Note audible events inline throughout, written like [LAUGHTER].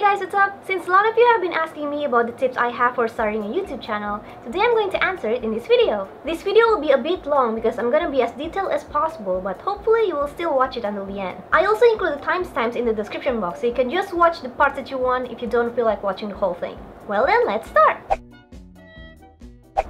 Hey guys, what's up? Since a lot of you have been asking me about the tips I have for starting a YouTube channel, today I'm going to answer it in this video. This video will be a bit long because I'm gonna be as detailed as possible, but hopefully you will still watch it until the end. I also include the timestamps in the description box so you can just watch the parts that you want if you don't feel like watching the whole thing. Well then, let's start!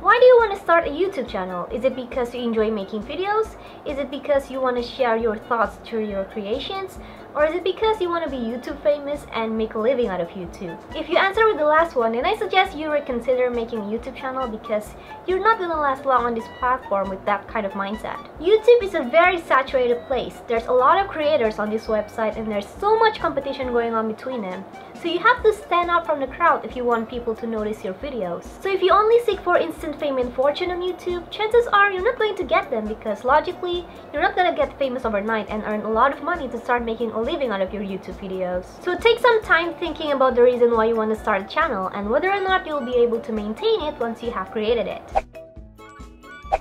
Why do you want to start a YouTube channel? Is it because you enjoy making videos? Is it because you want to share your thoughts through your creations? Or is it because you want to be YouTube famous and make a living out of YouTube? If you answer with the last one, then I suggest you reconsider making a YouTube channel because you're not gonna last long on this platform with that kind of mindset. YouTube is a very saturated place. There's a lot of creators on this website and there's so much competition going on between them. So you have to stand out from the crowd if you want people to notice your videos. So if you only seek for instant fame and fortune on YouTube, chances are you're not going to get them because logically, you're not gonna get famous overnight and earn a lot of money to start making a living out of your YouTube videos. So take some time thinking about the reason why you want to start a channel and whether or not you'll be able to maintain it once you have created it.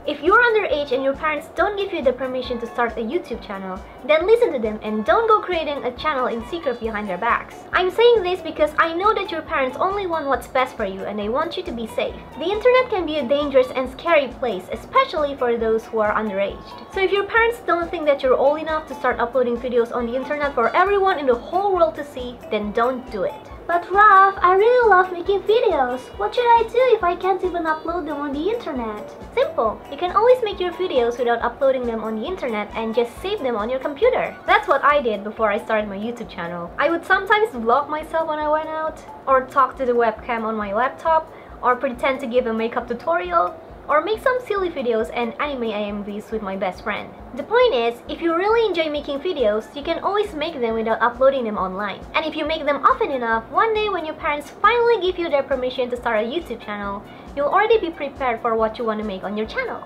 If you're underage and your parents don't give you the permission to start a YouTube channel, then listen to them and don't go creating a channel in secret behind their backs. I'm saying this because I know that your parents only want what's best for you and they want you to be safe. The internet can be a dangerous and scary place, especially for those who are underage. So if your parents don't think that you're old enough to start uploading videos on the internet for everyone in the whole world to see, then don't do it. But Raf, I really love making videos. What should I do if I can't even upload them on the internet? Simple. You can always make your videos without uploading them on the internet and just save them on your computer. That's what I did before I started my YouTube channel. I would sometimes vlog myself when I went out, or talk to the webcam on my laptop, or pretend to give a makeup tutorial, or make some silly videos and anime AMVs with my best friend. The point is, if you really enjoy making videos, you can always make them without uploading them online. And if you make them often enough, one day when your parents finally give you their permission to start a YouTube channel, you'll already be prepared for what you want to make on your channel.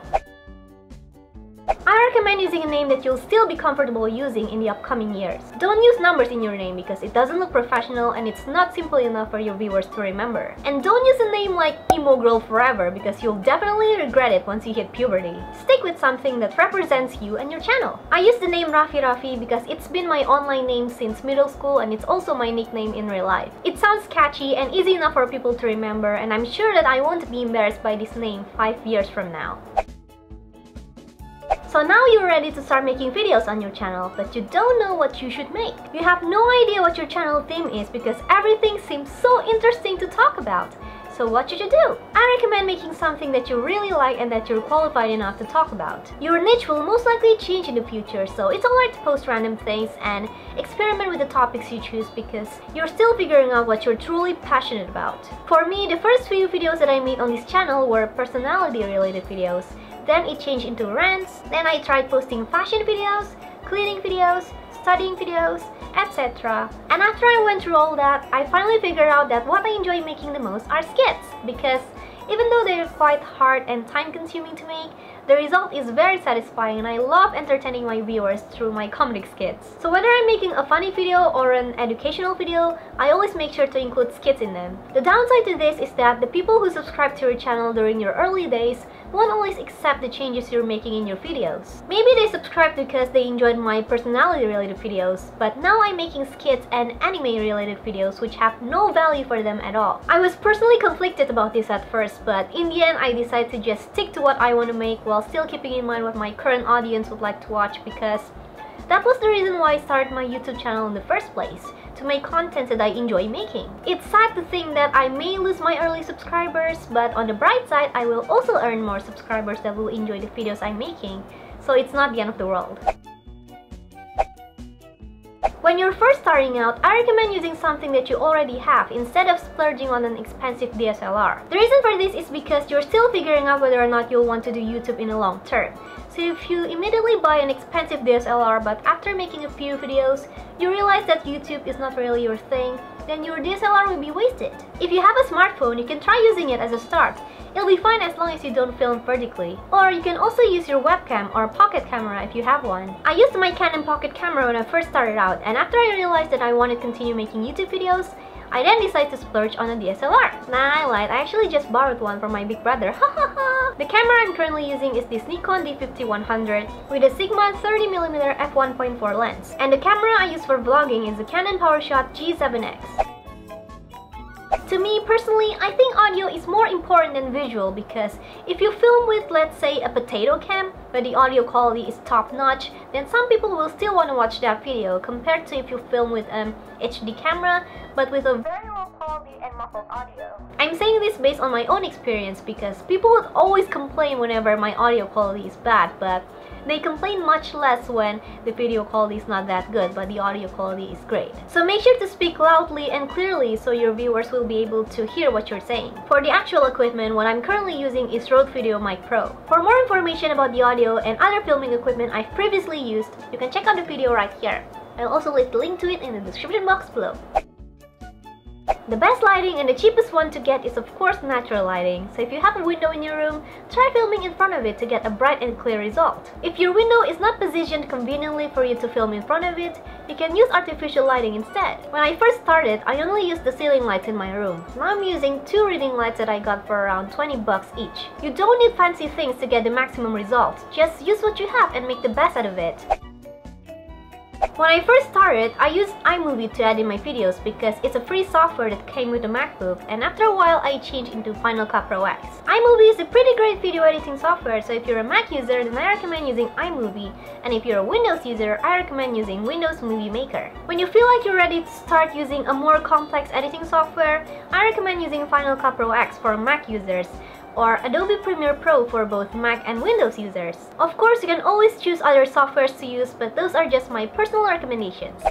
I recommend using a name that you'll still be comfortable using in the upcoming years. Don't use numbers in your name because it doesn't look professional and it's not simple enough for your viewers to remember. And don't use a name like Emo Girl Forever because you'll definitely regret it once you hit puberty. Stick with something that represents you and your channel. I use the name RafiRaffee because it's been my online name since middle school and it's also my nickname in real life. It sounds catchy and easy enough for people to remember and I'm sure that I won't be embarrassed by this name 5 years from now. So now you're ready to start making videos on your channel, but you don't know what you should make. You have no idea what your channel theme is because everything seems so interesting to talk about. So what should you do? I recommend making something that you really like and that you're qualified enough to talk about. Your niche will most likely change in the future, so it's alright to post random things and experiment with the topics you choose because you're still figuring out what you're truly passionate about. For me, the first few videos that I made on this channel were personality related videos then it changed into rants. Then I tried posting fashion videos, cleaning videos, studying videos, etc. And after I went through all that, I finally figured out that what I enjoy making the most are skits because even though they're quite hard and time consuming to make, the result is very satisfying and I love entertaining my viewers through my comedic skits. So whether I'm making a funny video or an educational video, I always make sure to include skits in them. The downside to this is that the people who subscribe to your channel during your early days won't always accept the changes you're making in your videos. Maybe they subscribed because they enjoyed my personality related videos, but now I'm making skits and anime related videos which have no value for them at all. I was personally conflicted about this at first, but in the end I decided to just stick to what I want to make while still keeping in mind what my current audience would like to watch because that was the reason why I started my YouTube channel in the first place to make content that I enjoy making. It's sad to think that I may lose my early subscribers, but on the bright side, I will also earn more subscribers that will enjoy the videos I'm making, so it's not the end of the world. When you're first starting out, I recommend using something that you already have instead of splurging on an expensive DSLR. The reason for this is because you're still figuring out whether or not you'll want to do YouTube in the long term. So if you immediately buy an expensive DSLR but after making a few videos, you realize that YouTube is not really your thing, then your DSLR will be wasted. If you have a smartphone, you can try using it as a start It'll be fine as long as you don't film vertically. Or you can also use your webcam or pocket camera if you have one. I used my Canon pocket camera when I first started out and after I realized that I wanted to continue making YouTube videos, I then decided to splurge on a DSLR. Nah, I lied, I actually just borrowed one from my big brother, [LAUGHS] The camera I'm currently using is this Nikon D5100 with a Sigma 30mm f1.4 lens. And the camera I use for vlogging is the Canon PowerShot G7X. To me personally, I think audio is more important than visual because if you film with let's say a potato cam where the audio quality is top notch, then some people will still want to watch that video compared to if you film with um, an HD camera but with a very low quality and muffled audio. I'm saying this based on my own experience because people would always complain whenever my audio quality is bad but they complain much less when the video quality is not that good but the audio quality is great. So make sure to speak loudly and clearly so your viewers will be able to hear what you're saying. For the actual equipment, what I'm currently using is Rode VideoMic Pro. For more information about the audio and other filming equipment I've previously used, you can check out the video right here. I'll also leave the link to it in the description box below. The best lighting and the cheapest one to get is of course natural lighting, so if you have a window in your room, try filming in front of it to get a bright and clear result. If your window is not positioned conveniently for you to film in front of it, you can use artificial lighting instead. When I first started, I only used the ceiling lights in my room. Now I'm using two reading lights that I got for around 20 bucks each. You don't need fancy things to get the maximum result, just use what you have and make the best out of it. When I first started, I used iMovie to edit my videos because it's a free software that came with the MacBook and after a while I changed into Final Cut Pro X. iMovie is a pretty great video editing software so if you're a Mac user then I recommend using iMovie and if you're a Windows user I recommend using Windows Movie Maker. When you feel like you're ready to start using a more complex editing software, I recommend using Final Cut Pro X for Mac users or Adobe Premiere Pro for both Mac and Windows users. Of course, you can always choose other softwares to use, but those are just my personal recommendations.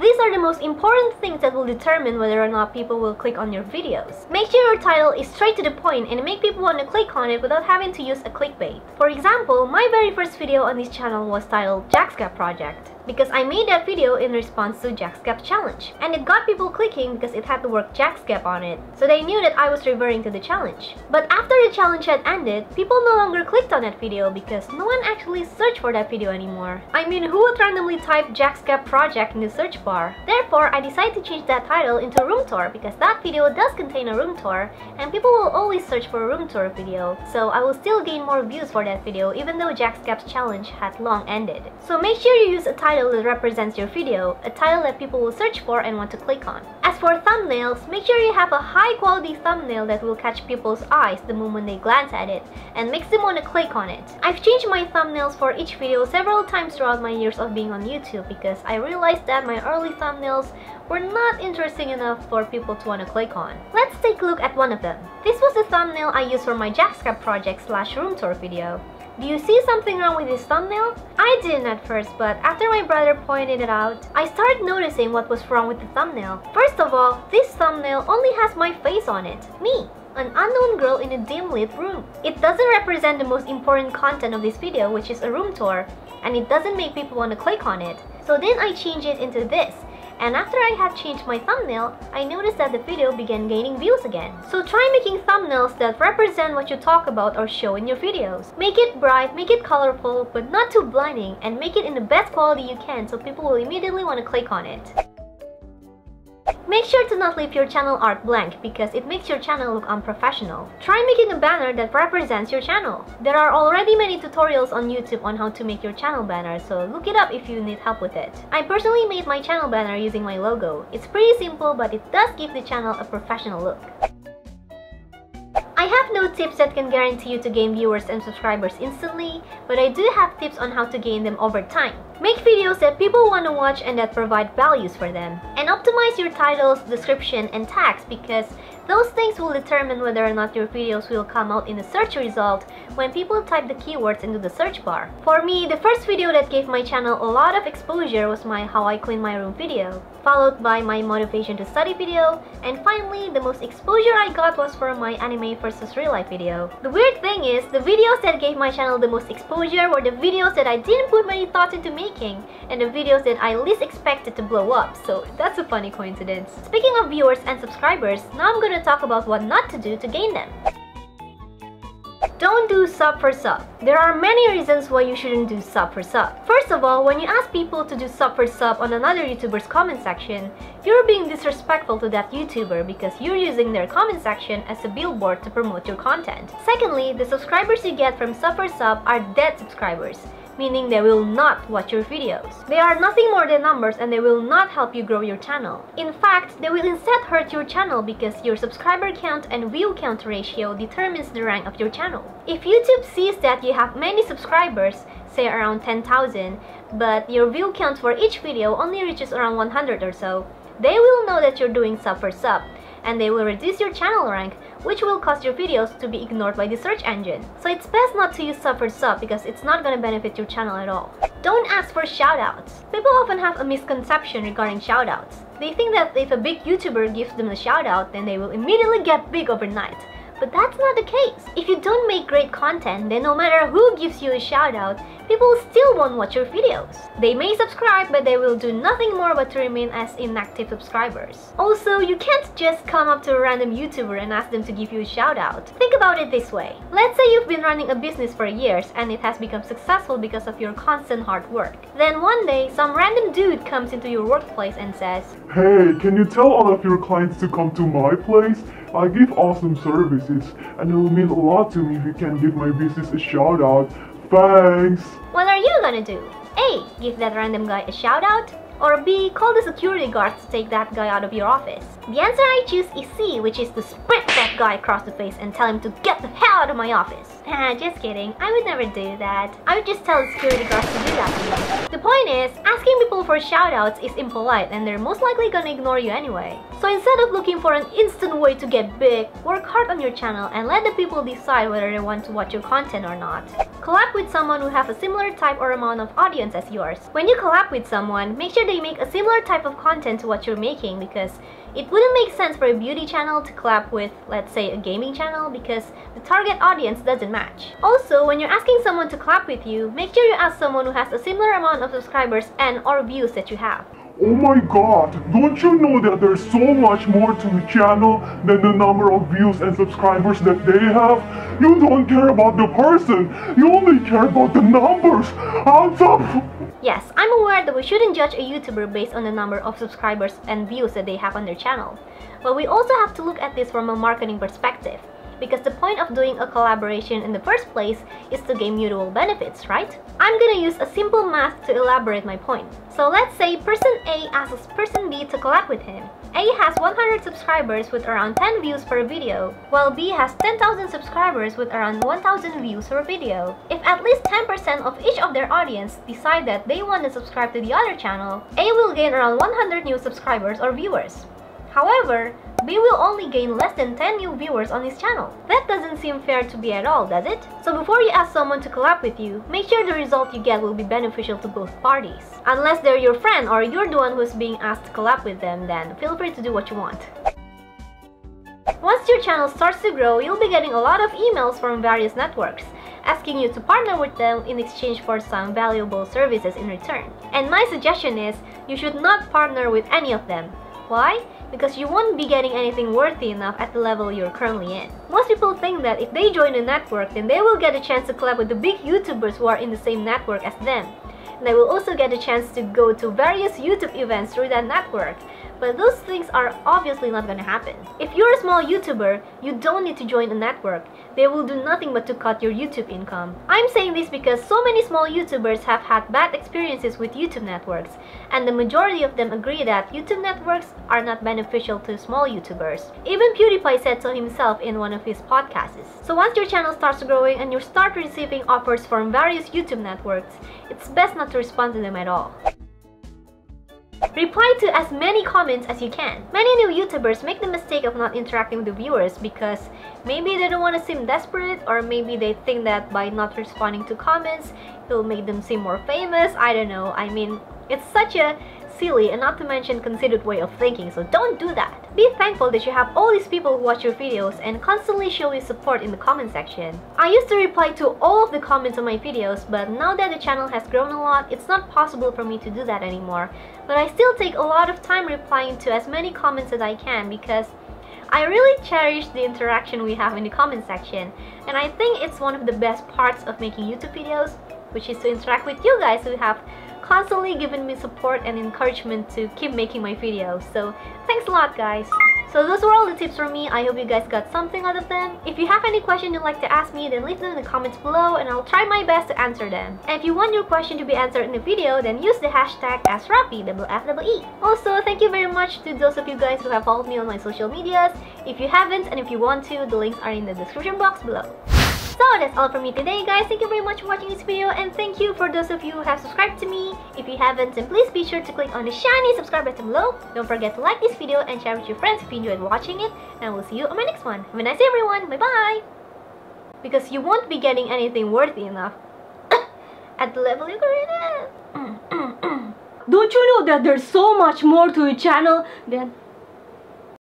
These are the most important things that will determine whether or not people will click on your videos. Make sure your title is straight to the point and make people want to click on it without having to use a clickbait. For example, my very first video on this channel was titled JackScap Project because I made that video in response to JackScap challenge and it got people clicking because it had the word JackScap on it so they knew that I was referring to the challenge. But after the challenge had ended, people no longer clicked on that video because no one actually searched for that video anymore. I mean who would randomly type JackScap project in the search bar? Therefore, I decided to change that title into room tour because that video does contain a room tour and people will always search for a room tour video so I will still gain more views for that video even though JackScap's challenge had long ended. So make sure you use a title title that represents your video, a title that people will search for and want to click on. As for thumbnails, make sure you have a high quality thumbnail that will catch people's eyes the moment they glance at it and makes them want to click on it. I've changed my thumbnails for each video several times throughout my years of being on YouTube because I realized that my early thumbnails were not interesting enough for people to want to click on. Let's take a look at one of them. This was the thumbnail I used for my JackScap project slash room tour video. Do you see something wrong with this thumbnail? I didn't at first, but after my brother pointed it out, I started noticing what was wrong with the thumbnail. First of all, this thumbnail only has my face on it, me an unknown girl in a dim lit room. It doesn't represent the most important content of this video which is a room tour and it doesn't make people want to click on it. So then I change it into this and after I had changed my thumbnail, I noticed that the video began gaining views again. So try making thumbnails that represent what you talk about or show in your videos. Make it bright, make it colorful, but not too blinding, and make it in the best quality you can so people will immediately want to click on it. Make sure to not leave your channel art blank because it makes your channel look unprofessional. Try making a banner that represents your channel. There are already many tutorials on YouTube on how to make your channel banner, so look it up if you need help with it. I personally made my channel banner using my logo. It's pretty simple but it does give the channel a professional look. I have no tips that can guarantee you to gain viewers and subscribers instantly, but I do have tips on how to gain them over time. Make videos that people want to watch and that provide values for them. And optimize your titles, description, and tags because those things will determine whether or not your videos will come out in the search result when people type the keywords into the search bar. For me, the first video that gave my channel a lot of exposure was my how I clean my room video, followed by my motivation to study video, and finally, the most exposure I got was for my anime versus real life video. The weird thing is, the videos that gave my channel the most exposure were the videos that I didn't put many thoughts into making, and the videos that I least expected to blow up, so that's a funny coincidence. Speaking of viewers and subscribers, now I'm gonna talk about what not to do to gain them. Don't do sub for sub. There are many reasons why you shouldn't do sub for sub. First of all, when you ask people to do sub for sub on another YouTuber's comment section, you're being disrespectful to that YouTuber because you're using their comment section as a billboard to promote your content. Secondly, the subscribers you get from sub for sub are dead subscribers meaning they will not watch your videos. They are nothing more than numbers and they will not help you grow your channel. In fact, they will instead hurt your channel because your subscriber count and view count ratio determines the rank of your channel. If YouTube sees that you have many subscribers, say around 10,000, but your view count for each video only reaches around 100 or so, they will know that you're doing sub for sub and they will reduce your channel rank, which will cause your videos to be ignored by the search engine. So it's best not to use sub for sub because it's not gonna benefit your channel at all. Don't ask for shoutouts. People often have a misconception regarding shoutouts. They think that if a big YouTuber gives them a shoutout, then they will immediately get big overnight. But that's not the case. If you don't make great content, then no matter who gives you a shout out, people still won't watch your videos. They may subscribe, but they will do nothing more but to remain as inactive subscribers. Also, you can't just come up to a random YouTuber and ask them to give you a shout out. Think about it this way. Let's say you've been running a business for years and it has become successful because of your constant hard work. Then one day, some random dude comes into your workplace and says, Hey, can you tell all of your clients to come to my place? I give awesome services and it will mean a lot to me if you can give my business a shout out. Thanks! What are you gonna do? A. Give that random guy a shout out? Or B. Call the security guards to take that guy out of your office? The answer I choose is C, which is to sprint that guy across the face and tell him to get the hell out of my office. Just kidding, I would never do that. I would just tell security guards to do that. The point is, asking people for shoutouts is impolite and they're most likely gonna ignore you anyway. So instead of looking for an instant way to get big, work hard on your channel and let the people decide whether they want to watch your content or not. Collab with someone who have a similar type or amount of audience as yours. When you collab with someone, make sure they make a similar type of content to what you're making because it wouldn't make sense for a beauty channel to collab with, let's say, a gaming channel because the target audience doesn't match. Also, when you're asking someone to collab with you, make sure you ask someone who has a similar amount of subscribers and or views that you have. Oh my god, don't you know that there's so much more to the channel than the number of views and subscribers that they have? You don't care about the person, you only care about the numbers. Hands up! Yes, I'm aware that we shouldn't judge a YouTuber based on the number of subscribers and views that they have on their channel, but we also have to look at this from a marketing perspective, because the point of doing a collaboration in the first place is to gain mutual benefits, right? I'm gonna use a simple math to elaborate my point. So let's say person A asks person B to collab with him. A has 100 subscribers with around 10 views per video, while B has 10,000 subscribers with around 1,000 views per video. If at least 10% of each of their audience decide that they want to subscribe to the other channel, A will gain around 100 new subscribers or viewers. However, B will only gain less than 10 new viewers on his channel. That doesn't seem fair to be at all, does it? So before you ask someone to collab with you, make sure the result you get will be beneficial to both parties. Unless they're your friend or you're the one who's being asked to collab with them, then feel free to do what you want. Once your channel starts to grow, you'll be getting a lot of emails from various networks, asking you to partner with them in exchange for some valuable services in return. And my suggestion is, you should not partner with any of them. Why? Because you won't be getting anything worthy enough at the level you're currently in. Most people think that if they join a network, then they will get a chance to collab with the big YouTubers who are in the same network as them. And they will also get a chance to go to various YouTube events through that network. But those things are obviously not gonna happen. If you're a small YouTuber, you don't need to join a network. They will do nothing but to cut your YouTube income. I'm saying this because so many small YouTubers have had bad experiences with YouTube networks, and the majority of them agree that YouTube networks are not beneficial to small YouTubers. Even PewDiePie said so himself in one of his podcasts. So once your channel starts growing and you start receiving offers from various YouTube networks, it's best not to respond to them at all. Reply to as many comments as you can. Many new YouTubers make the mistake of not interacting with the viewers because maybe they don't want to seem desperate or maybe they think that by not responding to comments, it will make them seem more famous. I don't know. I mean, it's such a silly and not to mention considered way of thinking, so don't do that. Be thankful that you have all these people who watch your videos and constantly show you support in the comment section. I used to reply to all of the comments on my videos, but now that the channel has grown a lot, it's not possible for me to do that anymore. But I still take a lot of time replying to as many comments as I can because I really cherish the interaction we have in the comment section, and I think it's one of the best parts of making YouTube videos, which is to interact with you guys who have constantly given me support and encouragement to keep making my videos. So thanks a lot guys! So those were all the tips from me. I hope you guys got something out of them. If you have any question you'd like to ask me, then leave them in the comments below and I'll try my best to answer them. And if you want your question to be answered in a video, then use the hashtag AskRafi, E. Also, thank you very much to those of you guys who have followed me on my social medias. If you haven't and if you want to, the links are in the description box below. So that's all from me today guys. Thank you very much for watching this video and thank you for those of you who have subscribed to me. If you haven't then please be sure to click on the shiny subscribe button below. Don't forget to like this video and share with your friends if you enjoyed watching it. And I will see you on my next one. Have a nice day everyone. Bye bye. Because you won't be getting anything worthy enough [COUGHS] at the level you're at. [COUGHS] [COUGHS] Don't you know that there's so much more to a channel than